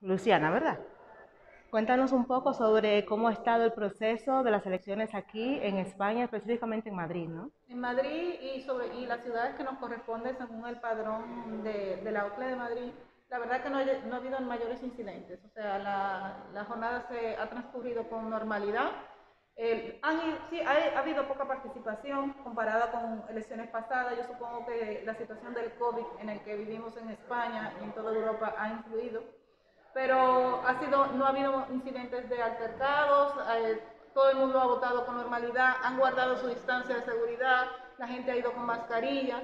Luciana, ¿verdad? Cuéntanos un poco sobre cómo ha estado el proceso de las elecciones aquí en España, específicamente en Madrid, ¿no? En Madrid y, sobre, y las ciudades que nos corresponden según el padrón de, de la OCLE de Madrid, la verdad que no, no ha habido mayores incidentes, o sea, la, la jornada se ha transcurrido con normalidad. El, han, sí, ha, ha, habido poca participación comparada con elecciones pasadas. Yo supongo que la situación del COVID en el que vivimos en España y en toda Europa ha influido pero ha sido, no ha habido incidentes de altercados, eh, todo el mundo ha votado con normalidad, han guardado su distancia de seguridad, la gente ha ido con mascarilla,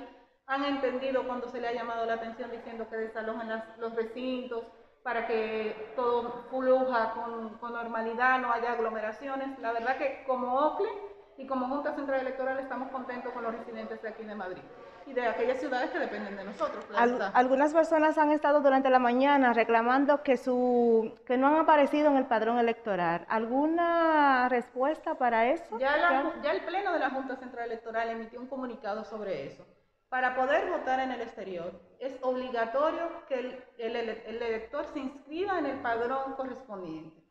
han entendido cuando se le ha llamado la atención diciendo que desalojen las, los recintos para que todo fluja con, con, normalidad, no haya aglomeraciones. La verdad que como OCLE y como Junta Central Electoral estamos contentos con los residentes de aquí de Madrid y de aquellas ciudades que dependen de nosotros. Al, algunas personas han estado durante la mañana reclamando que, su, que no han aparecido en el padrón electoral. ¿Alguna respuesta para eso? Ya, la, ya el Pleno de la Junta Central Electoral emitió un comunicado sobre eso. Para poder votar en el exterior es obligatorio que el, el, el elector se inscriba en el padrón correspondiente.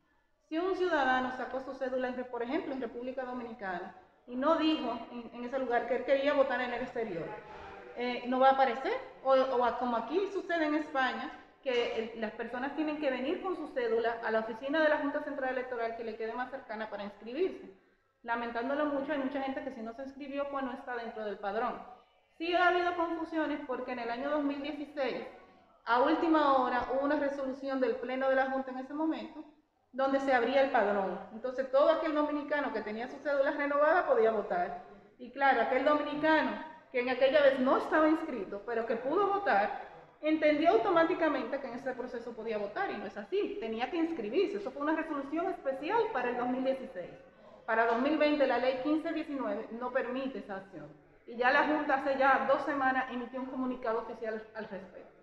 Si un ciudadano sacó su cédula, por ejemplo, en República Dominicana, y no dijo en, ese lugar que él quería votar en el exterior, eh, no va a aparecer. O, como aquí sucede en España, que las personas tienen que venir con su cédula a la oficina de la Junta Central Electoral que le quede más cercana para inscribirse. Lamentándolo mucho, hay mucha gente que si no se inscribió, pues no está dentro del padrón. Sí ha habido confusiones porque en el año 2016, a última hora, hubo una resolución del Pleno de la Junta en ese momento, donde se abría el padrón. Entonces todo aquel dominicano que tenía su cédula renovada podía votar. Y claro, aquel dominicano que en aquella vez no estaba inscrito, pero que pudo votar, entendió automáticamente que en ese proceso podía votar y no es así, tenía que inscribirse. Eso fue una resolución especial para el 2016. Para 2020 la ley 1519 no permite esa acción. Y ya la Junta hace ya dos semanas emitió un comunicado oficial al respecto.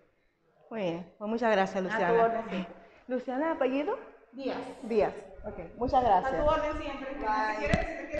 Bueno, pues muchas gracias, Luciana. A tu orden, sí. Luciana, apellido? Díaz. Díaz. Ok, muchas gracias. A tu orden siempre. Si quieres, si